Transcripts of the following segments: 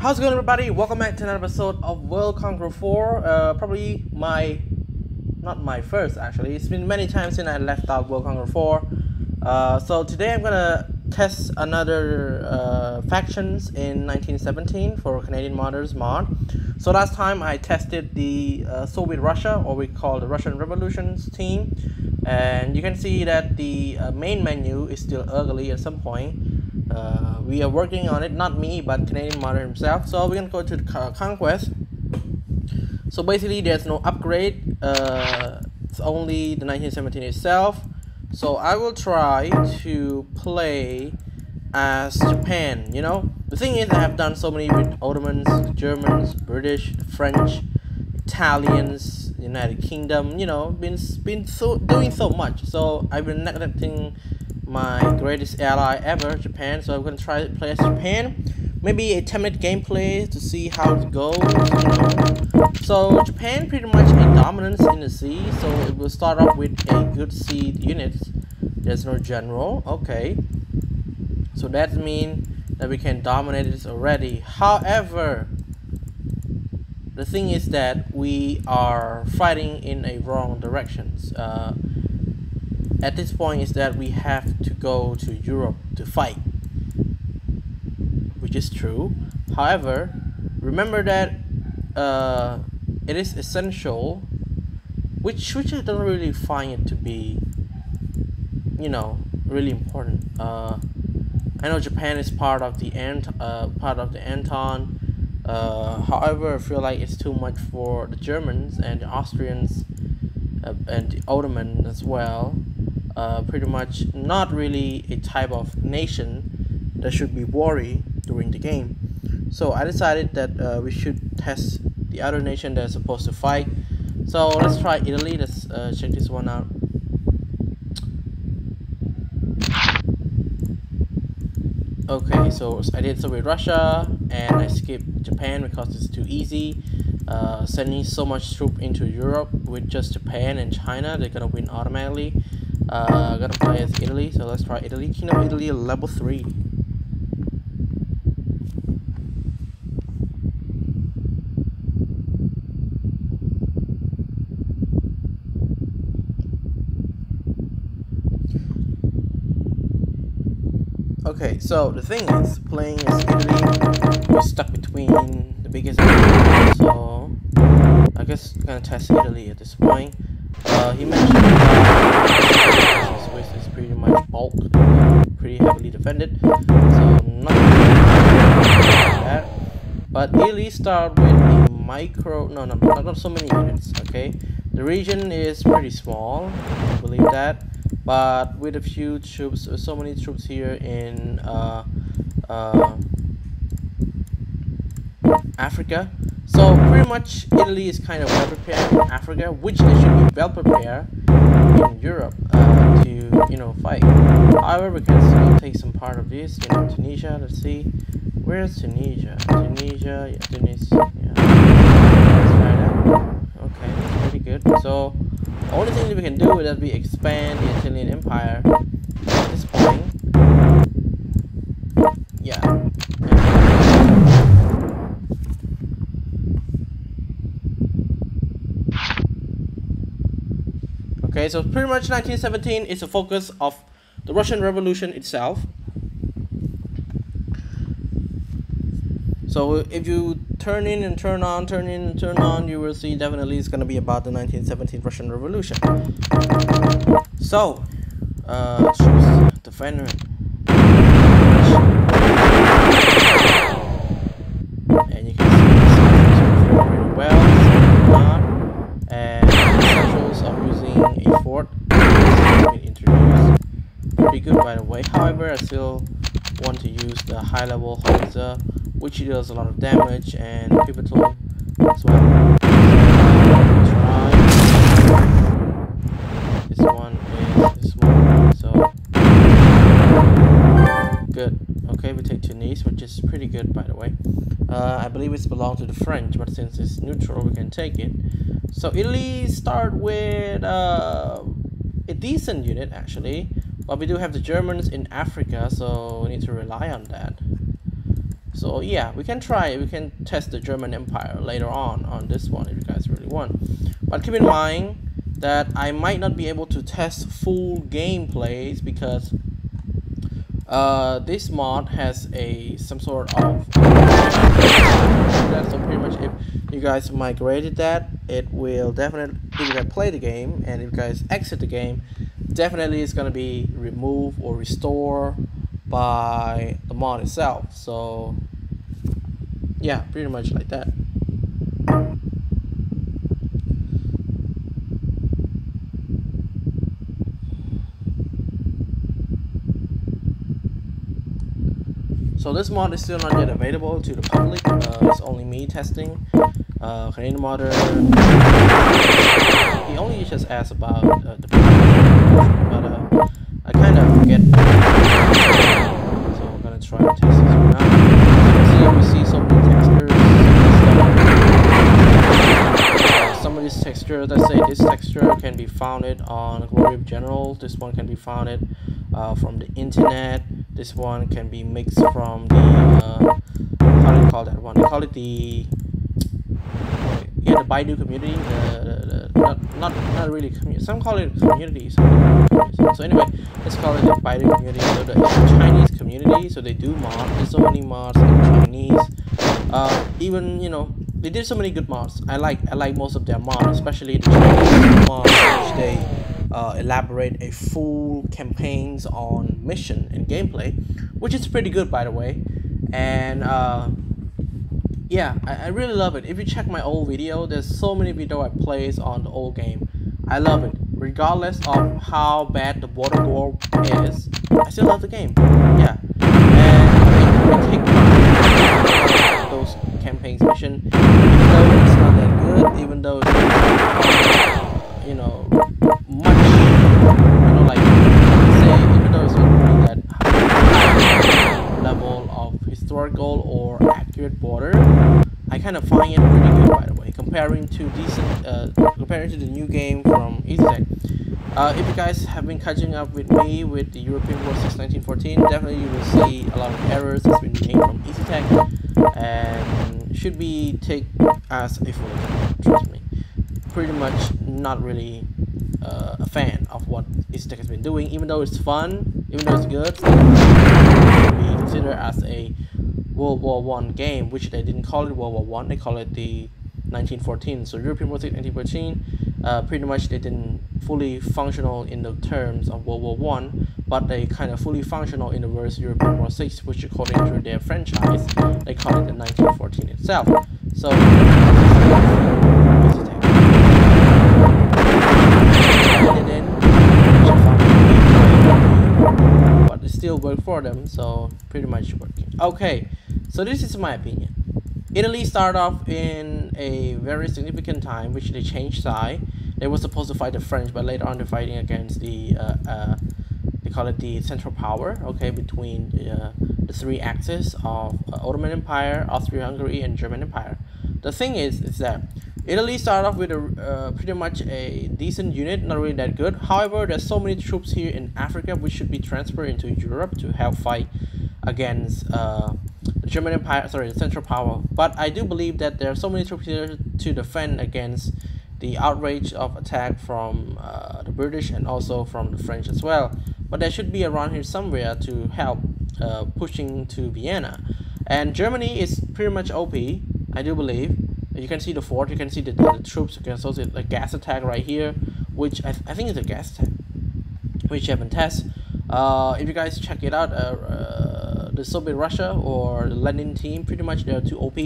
How's it going everybody? Welcome back to another episode of World Conqueror 4. Uh, probably my, not my first actually. It's been many times since I left out World Conqueror 4. Uh, so today I'm gonna test another uh, factions in 1917 for Canadian Modders mod. So last time I tested the uh, Soviet Russia, or we call the Russian Revolutions team. And you can see that the uh, main menu is still ugly at some point uh, we are working on it. Not me but Canadian Modder himself. So we're gonna go to the conquest. So basically there's no upgrade. Uh, it's only the 1917 itself. So I will try to play as Japan you know? The thing is I have done so many with Ottomans Germans British French Italians United Kingdom you know? Been been so doing so much. So I've been neglecting my greatest ally ever, Japan. So I'm gonna try to play as Japan. Maybe a 10 minute gameplay to see how it goes. So Japan pretty much a dominance in the sea. So it will start off with a good seed unit. There's no general. Okay. So that means that we can dominate this already. However, the thing is that we are fighting in a wrong directions. Uh, at this point is that we have to go to Europe to fight. Which is true. However remember that uh, it is essential which which I don't really find it to be you know really important. Uh, I know Japan is part of the Ant uh, part of the Entente. Uh, however I feel like it's too much for the Germans and the Austrians uh, and the Ottoman as well uh, pretty much not really a type of nation that should be worried during the game. So I decided that uh, we should test the other nation that's supposed to fight. So let's try Italy. Let's uh, check this one out. Okay, so I did so with Russia and I skipped Japan because it's too easy. Uh, sending so much troop into Europe with just Japan and China, they're gonna win automatically. Uh, gotta play as Italy, so let's try Italy. Kingdom Italy level 3. Okay, so the thing is, playing as Italy, we're stuck between the biggest so I guess I'm gonna test Italy at this point. Uh, he mentioned uh, Swiss is pretty much bulk, pretty heavily defended, so not that. But Italy start with a micro, no, no, not so many units, okay? The region is pretty small, I believe that, but with a few troops, uh, so many troops here in uh, uh, Africa, so pretty much Italy is kind of well prepared in Africa, which they should be well prepared in Europe uh, to you know fight. However, we can still take some part of this. You know, Tunisia. Let's see, where's Tunisia? Tunisia, yeah, Tunisia. Yeah. Okay, pretty good. So, only thing that we can do is that we expand the Italian Empire at this point. Yeah. Okay, so pretty much 1917 is the focus of the Russian Revolution itself. So if you turn in and turn on, turn in and turn on, you will see definitely it's going to be about the 1917 Russian Revolution. So, uh, choose defender. And Pretty good by the way. However, I still want to use the high level Howitzer, which does a lot of damage and pivotal as well. This one is this one, so good. Okay, we take Tunis, which is pretty good by the way. Uh, I believe it's belonged to the French, but since it's neutral, we can take it. So Italy start with uh, a decent unit actually, but we do have the Germans in Africa, so we need to rely on that. So yeah, we can try, we can test the German Empire later on on this one if you guys really want. But keep in mind that I might not be able to test full gameplays because uh, this mod has a some sort of so pretty much if you guys migrated that it will definitely if you guys play the game and if you guys exit the game definitely it's gonna be removed or restored by the mod itself. So yeah pretty much like that So this mod is still not yet available to the public. Uh, it's only me testing. Uh, Canadian modder. He only just asked about uh, the but uh, I kind of forget. So I'm gonna try to test this right now. See, see so many textures. Some of these textures, let's say this texture can be founded on Glory of General. This one can be founded uh, from the internet this one can be mixed from the uh, how do you call that one? They call it the yeah the Baidu community the not, not not really community some call it community. So anyway let's call it the Baidu community so the Chinese community so they do mods there's so many mods in Chinese. Uh, even you know they did so many good mods. I like I like most of their mods especially the Chinese mods which they uh, elaborate a full campaigns on mission and gameplay, which is pretty good by the way. And uh, yeah, I, I really love it. If you check my old video, there's so many video I plays on the old game. I love it. Regardless of how bad the water gore is, I still love the game. Yeah. And I take those campaigns mission, even though it's not that good, even though kind of find it pretty good by the way, comparing to decent, uh, comparing to the new game from EasyTech. Uh, if you guys have been catching up with me with the European War 6 1914, definitely you will see a lot of errors that's been made from EasyTech and should be take as a full trust me. Pretty much not really uh, a fan of what EasyTech has been doing, even though it's fun, even though it's good, be considered as a World War One game, which they didn't call it World War One, they call it the 1914. So European War 1914, uh, pretty much they didn't fully functional in the terms of World War One, but they kind of fully functional in the words European War 6, which according to their franchise, they call it the 1914 itself. So it still worked for them, so pretty much working. Okay, so this is my opinion. Italy started off in a very significant time, which they changed side. They were supposed to fight the French, but later on they're fighting against the, uh, uh, they call it the Central Power, okay, between uh, the three axes of uh, Ottoman Empire, Austria-Hungary, and German Empire. The thing is, is that Italy started off with a uh, pretty much a decent unit, not really that good. However, there's so many troops here in Africa which should be transferred into Europe to help fight against uh, the German Empire, sorry, the Central Power. But I do believe that there are so many troops here to defend against the outrage of attack from uh, the British and also from the French as well. But there should be around here somewhere to help uh, pushing to Vienna. And Germany is pretty much OP, I do believe. You can see the fort, you can see the, the, troops, you can also see the gas attack right here, which I, th I think is a gas attack, which you haven't tested. Uh, if you guys check it out, uh, uh, the Soviet Russia or the Lenin team, pretty much they're too OP.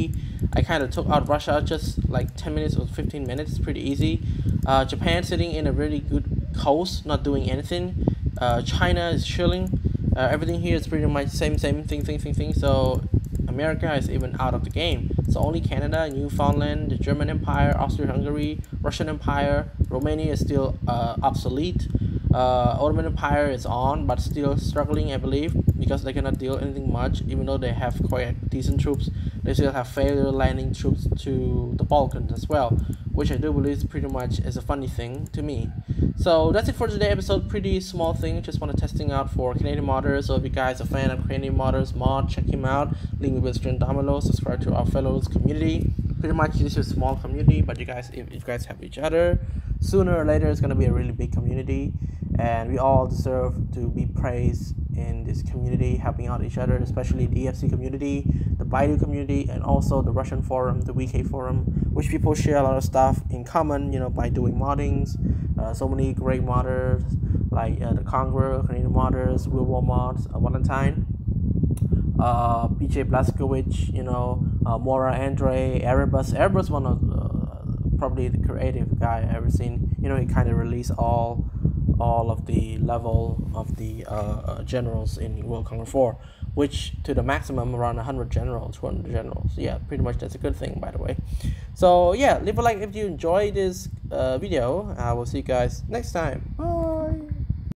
I kind of took out Russia just like 10 minutes or 15 minutes, pretty easy. Uh, Japan sitting in a really good coast, not doing anything. Uh, China is chilling. Uh, everything here is pretty much same, same thing, thing, thing, thing. So America is even out of the game. So only Canada, Newfoundland, the German Empire, Austria-Hungary, Russian Empire, Romania is still uh, obsolete. uh, Ottoman Empire is on, but still struggling, I believe, because they cannot deal anything much. Even though they have quite decent troops, they still have failure landing troops to the Balkans as well, which I do believe is pretty much is a funny thing to me. So that's it for today episode. Pretty small thing. Just want to testing out for Canadian modders. So if you guys are a fan of Canadian modders mod, check him out. Link will be down below. Subscribe to our fellows community. Pretty much this is a small community, but you guys, if you guys have each other, sooner or later it's gonna be a really big community and we all deserve to be praised in this community, helping out each other, especially the EFC community, the Baidu community, and also the Russian forum, the VK forum, which people share a lot of stuff in common, you know, by doing moddings. Uh, so many great modders like uh, the Conqueror, Canadian modders, Will War mods, uh, Valentine, uh, BJ Blazkowicz, you know, uh, Mora Andre, Erebus. Erebus one of uh, probably the creative guy I ever seen. You know, he kind of released all all of the level of the uh, uh, generals in World Conqueror 4, which to the maximum around 100 generals, 200 generals. Yeah, pretty much that's a good thing, by the way. So yeah, leave a like if you enjoy this uh, video. I will see you guys next time. Bye.